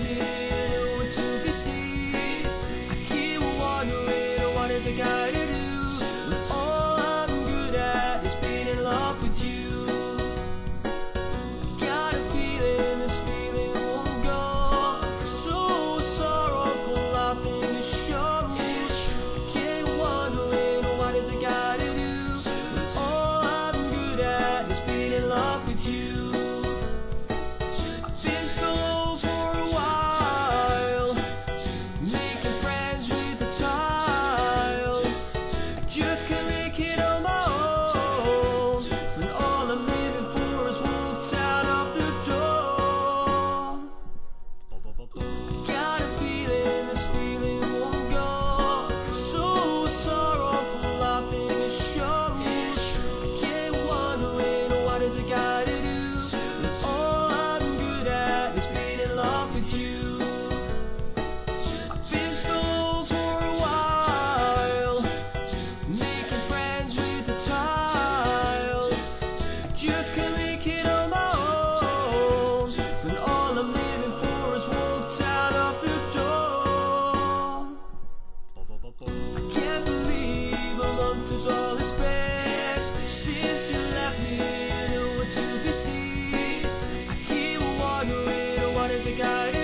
live. Wondering